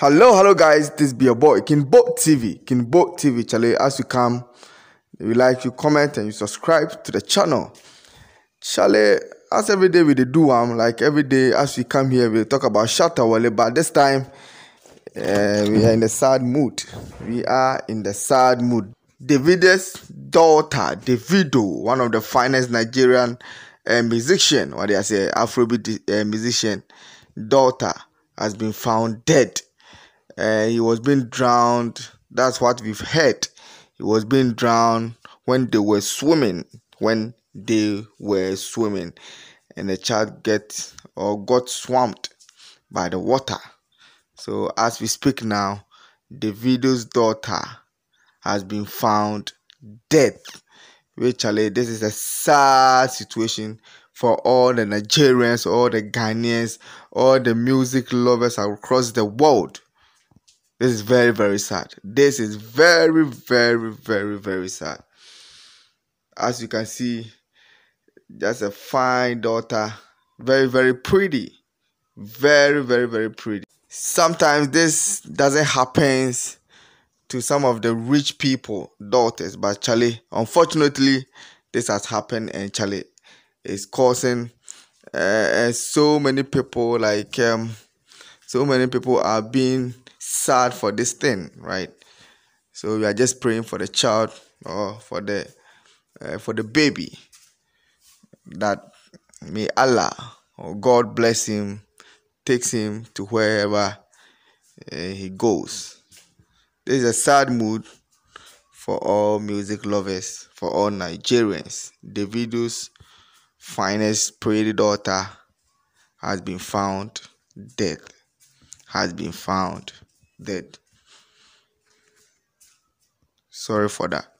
Hello, hello, guys. This be your boy Kingbolt TV. Kingbolt TV, Charlie. As you come, you like, you comment, and you subscribe to the channel. Charlie, as every day we do, um, like every day as we come here, we talk about Shatta Wale, but this time uh, we are in the sad mood. We are in the sad mood. Davido's daughter, Davido, one of the finest Nigerian uh, musician, what they say, Afrobeat uh, musician, daughter has been found dead uh, he was being drowned. That's what we've heard. He was being drowned when they were swimming. When they were swimming, and the child get or got swamped by the water. So as we speak now, the Davido's daughter has been found dead. Actually, this is a sad situation for all the Nigerians, all the Ghanaians, all the music lovers across the world. This is very, very sad. This is very, very, very, very sad. As you can see, just a fine daughter. Very, very pretty. Very, very, very pretty. Sometimes this doesn't happen to some of the rich people, daughters, but Charlie, unfortunately, this has happened and Charlie is causing uh, so many people like um, so many people are being sad for this thing, right? So we are just praying for the child or for the uh, for the baby that may Allah or God bless him, takes him to wherever uh, he goes. This is a sad mood for all music lovers, for all Nigerians. Davido's finest pretty daughter has been found dead. Has been found dead. Sorry for that.